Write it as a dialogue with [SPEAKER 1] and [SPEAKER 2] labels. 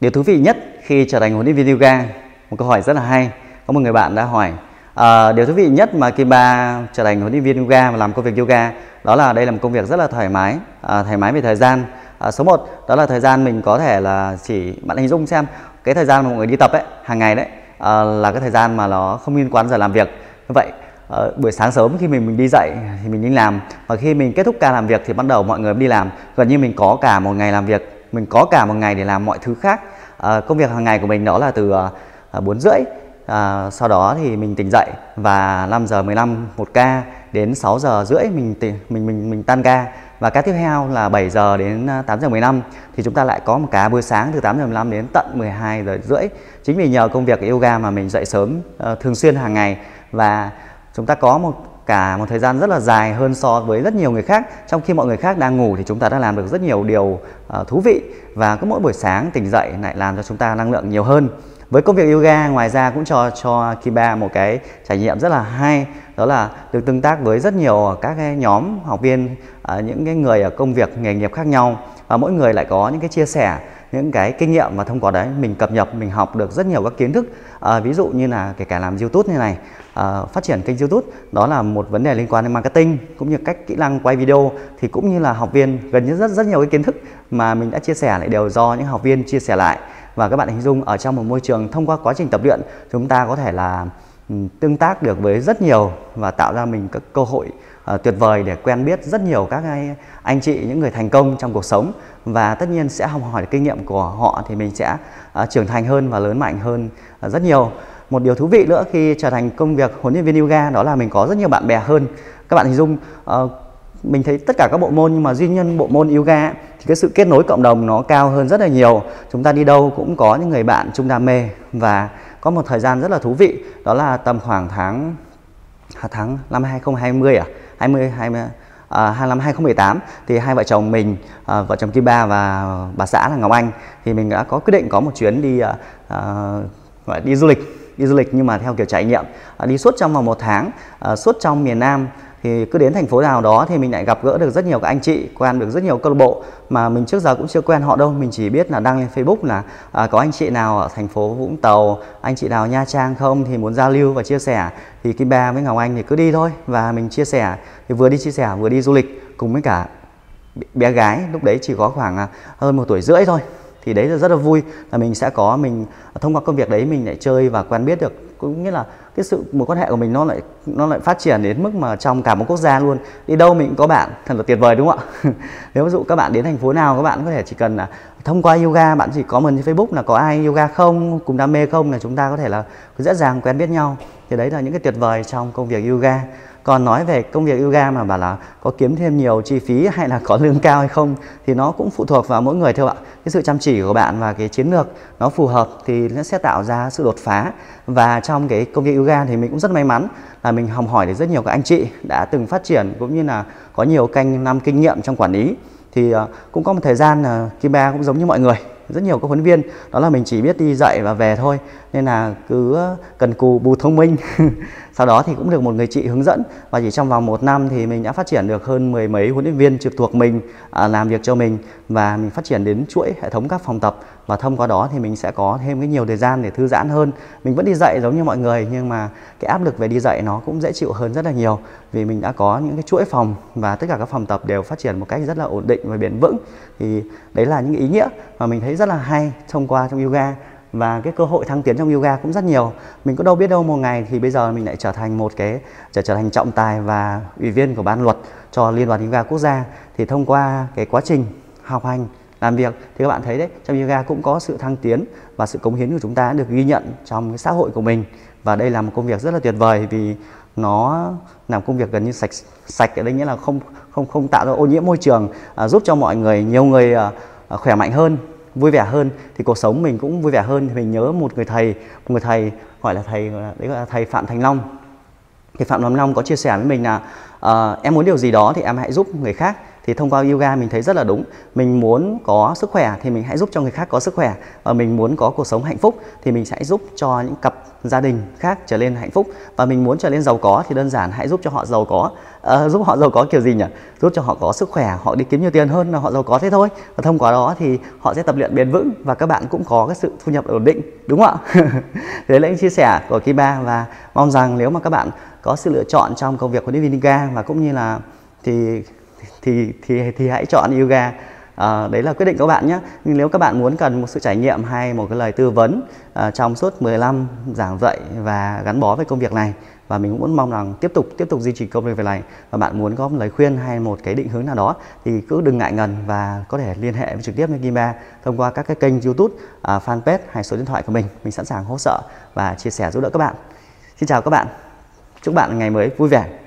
[SPEAKER 1] Điều thú vị nhất khi trở thành huấn luyện viên yoga, một câu hỏi rất là hay. Có một người bạn đã hỏi à, điều thú vị nhất mà khi ba trở thành huấn luyện viên yoga và làm công việc yoga đó là đây là một công việc rất là thoải mái, à, thoải mái về thời gian. À, số 1 đó là thời gian mình có thể là chỉ bạn hình dung xem cái thời gian mà mọi người đi tập ấy hàng ngày đấy à, là cái thời gian mà nó không liên quan giờ làm việc. Như vậy à, buổi sáng sớm khi mình mình đi dậy thì mình đi làm và khi mình kết thúc ca làm việc thì bắt đầu mọi người đi làm gần như mình có cả một ngày làm việc mình có cả một ngày để làm mọi thứ khác. À, công việc hàng ngày của mình đó là từ ờ, ờ, bốn à, rưỡi À, sau đó thì mình tỉnh dậy và 5 giờ 15 một ca đến 6 giờ rưỡi mình tỉnh, mình mình mình tan ca. Và ca tiếp theo là 7 giờ đến 8 giờ 15 thì chúng ta lại có một cá buổi sáng từ 8 giờ 15 đến tận 12 giờ rưỡi. Chính vì nhờ công việc yoga mà mình dậy sớm uh, thường xuyên hàng ngày. Và chúng ta có một cả một thời gian rất là dài hơn so với rất nhiều người khác. Trong khi mọi người khác đang ngủ thì chúng ta đã làm được rất nhiều điều uh, thú vị và cứ mỗi buổi sáng tỉnh dậy lại làm cho chúng ta năng lượng nhiều hơn. Với công việc yoga ngoài ra cũng cho cho Kiba một cái trải nghiệm rất là hay đó là được tương tác với rất nhiều các cái nhóm học viên uh, những cái người ở công việc nghề nghiệp khác nhau. Và mỗi người lại có những cái chia sẻ những cái kinh nghiệm và thông qua đấy mình cập nhật mình học được rất nhiều các kiến thức. À, ví dụ như là kể cả làm youtube như này à, phát triển kênh youtube đó là một vấn đề liên quan đến marketing cũng như cách kỹ năng quay video thì cũng như là học viên gần như rất rất nhiều cái kiến thức mà mình đã chia sẻ lại đều do những học viên chia sẻ lại. Và các bạn hình dung ở trong một môi trường thông qua quá trình tập luyện chúng ta có thể là tương tác được với rất nhiều và tạo ra mình các cơ hội uh, tuyệt vời để quen biết rất nhiều các anh, anh chị những người thành công trong cuộc sống. Và tất nhiên sẽ học hỏi được kinh nghiệm của họ thì mình sẽ uh, trưởng thành hơn và lớn mạnh hơn uh, rất nhiều. Một điều thú vị nữa khi trở thành công việc huấn luyện viên yoga đó là mình có rất nhiều bạn bè hơn. Các bạn hình dung uh, mình thấy tất cả các bộ môn nhưng mà duy nhân bộ môn yoga thì cái sự kết nối cộng đồng nó cao hơn rất là nhiều. Chúng ta đi đâu cũng có những người bạn chung đam mê. Và có một thời gian rất là thú vị đó là tầm khoảng tháng tháng năm 2020 à 20 20 à, 25 2018 thì hai vợ chồng mình à, vợ chồng Kim Ba và bà xã là Ngọc Anh thì mình đã có quyết định có một chuyến đi à, à, đi du lịch đi du lịch nhưng mà theo kiểu trải nghiệm à, đi suốt trong vòng một tháng à, suốt trong miền Nam thì cứ đến thành phố nào đó thì mình lại gặp gỡ được rất nhiều các anh chị quen được rất nhiều câu lạc bộ mà mình trước giờ cũng chưa quen họ đâu. Mình chỉ biết là đăng lên Facebook là à, có anh chị nào ở thành phố Vũng Tàu anh chị nào Nha Trang không thì muốn giao lưu và chia sẻ. Thì Kim Ba với Ngọc Anh thì cứ đi thôi và mình chia sẻ. Thì vừa đi chia sẻ vừa đi du lịch cùng với cả bé gái lúc đấy chỉ có khoảng à, hơn một tuổi rưỡi thôi. Thì đấy là rất là vui là mình sẽ có mình thông qua công việc đấy mình lại chơi và quen biết được có nghĩa là cái sự mối quan hệ của mình nó lại nó lại phát triển đến mức mà trong cả một quốc gia luôn. Đi đâu mình cũng có bạn, thật là tuyệt vời đúng không ạ? Nếu ví dụ các bạn đến thành phố nào, các bạn có thể chỉ cần là thông qua yoga, bạn chỉ có mình trên Facebook là có ai yoga không, cùng đam mê không là chúng ta có thể là dễ dàng quen biết nhau. Thì đấy là những cái tuyệt vời trong công việc yoga còn nói về công việc yoga mà bảo là có kiếm thêm nhiều chi phí hay là có lương cao hay không, thì nó cũng phụ thuộc vào mỗi người thôi ạ. Cái sự chăm chỉ của bạn và cái chiến lược nó phù hợp thì nó sẽ tạo ra sự đột phá. Và trong cái công việc yoga thì mình cũng rất may mắn là mình học hỏi được rất nhiều các anh chị đã từng phát triển cũng như là có nhiều canh năm kinh nghiệm trong quản lý. Thì ờ, cũng có một thời gian là Kim Ba cũng giống như mọi người, rất nhiều các huấn viên. Đó là mình chỉ biết đi dạy và về thôi nên là cứ cần cù bù thông minh. Sau đó thì cũng được một người chị hướng dẫn. Và chỉ trong vòng một năm thì mình đã phát triển được hơn mười mấy huấn luyện viên trực thuộc mình à, làm việc cho mình. Và mình phát triển đến chuỗi hệ thống các phòng tập. Và thông qua đó thì mình sẽ có thêm cái nhiều thời gian để thư giãn hơn. Mình vẫn đi dạy giống như mọi người nhưng mà cái áp lực về đi dạy nó cũng dễ chịu hơn rất là nhiều. Vì mình đã có những cái chuỗi phòng và tất cả các phòng tập đều phát triển một cách rất là ổn định và bền vững. Thì đấy là những ý nghĩa mà mình thấy rất là hay thông qua trong yoga và cái cơ hội thăng tiến trong yoga cũng rất nhiều. Mình có đâu biết đâu một ngày thì bây giờ mình lại trở thành một cái trở trở thành trọng tài và ủy viên của ban luật cho liên đoàn yoga quốc gia. Thì thông qua cái quá trình học hành làm việc thì các bạn thấy đấy trong yoga cũng có sự thăng tiến và sự cống hiến của chúng ta được ghi nhận trong cái xã hội của mình. Và đây là một công việc rất là tuyệt vời vì nó làm công việc gần như sạch sạch. Ở đây nghĩa là không không không tạo ra ô nhiễm môi trường à, giúp cho mọi người nhiều người à, à khỏe mạnh hơn vui vẻ hơn thì cuộc sống mình cũng vui vẻ hơn. Thì mình nhớ một người thầy một người thầy gọi là thầy đấy gọi là thầy phạm thành long. Thì phạm thành long có chia sẻ với mình là uh, em muốn điều gì đó thì em hãy giúp người khác thì thông qua yoga mình thấy rất là đúng. Mình muốn có sức khỏe thì mình hãy giúp cho người khác có sức khỏe. Và mình muốn có cuộc sống hạnh phúc thì mình sẽ giúp cho những cặp gia đình khác trở lên hạnh phúc. Và mình muốn trở lên giàu có thì đơn giản hãy giúp cho họ giàu có. À, giúp họ giàu có kiểu gì nhỉ? Giúp cho họ có sức khỏe họ đi kiếm nhiều tiền hơn là họ giàu có thế thôi. Và thông qua đó thì họ sẽ tập luyện bền vững và các bạn cũng có cái sự thu nhập ổn định đúng không ạ? Đấy là những chia sẻ của Kiba và mong rằng nếu mà các bạn có sự lựa chọn trong công việc của David Yoga và cũng như là thì thì thì thì hãy chọn yoga À, đấy là quyết định của bạn nhé. Nhưng nếu các bạn muốn cần một sự trải nghiệm hay một cái lời tư vấn à, trong suốt 15 giảng dạy và gắn bó với công việc này và mình cũng muốn mong rằng tiếp tục tiếp tục duy trì công việc này và bạn muốn có một lời khuyên hay một cái định hướng nào đó thì cứ đừng ngại ngần và có thể liên hệ với trực tiếp với Kimba thông qua các cái kênh YouTube, à, fanpage hay số điện thoại của mình. Mình sẵn sàng hỗ trợ và chia sẻ giúp đỡ các bạn. Xin chào các bạn. Chúc bạn ngày mới vui vẻ.